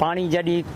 पाणी जॾहिं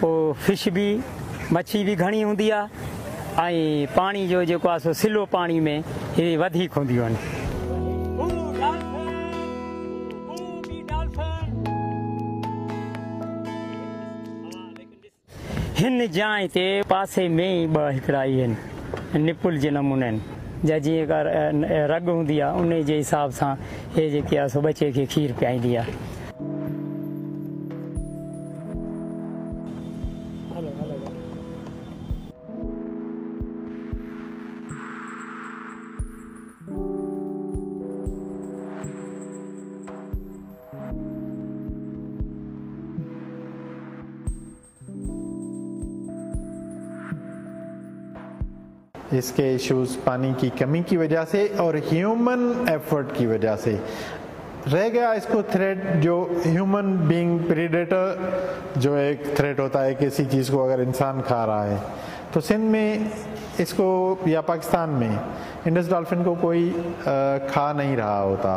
पोइ फिश बि मच्छी बि घणी हूंदी आहे ऐं पाणी जो जेको आहे सिलो पाणी में हे वधीक हूंदियूं आहिनि हिन जाइ ते पासे में ई ॿ हिकिड़ा ई आहिनि निपुल जे नमूने आहिनि जा जीअं का रग हूंदी आहे उन जे हिसाब सां हे जेके आहे सो बचे खे खीर पीआईंदी आहे इसके इश्यूज पानी की कमी की वजह से और ह्यूमन एफर्ट की वजह से रह गया इसको थ्रेट जो ह्यूमन बीइंग प्रीडेटर जो एक थ्रेट होता है किसी चीज़ को अगर इंसान खा रहा है तो सिंध में इसको या पाकिस्तान में इंडस डॉल्फिन को कोई खा नहीं रहा होता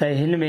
તહીં મે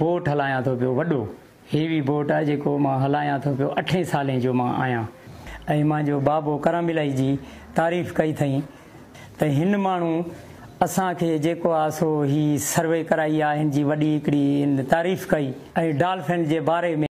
બોટ હલાયા તો પ્યો વડો હેવી બોટ આ જેકો મા હલાયા તો પ્યો 8 સાલે જો મા આયા એ મા જો બાબો કરમ ભલાઈજી તારીફ કઈ થઈ તહીં માણો અસા કે જેકો આસો હી સર્વે કરાયા હી જ મોટી એકડી તારીફ કઈ એ ડాల్ફિન જે બારે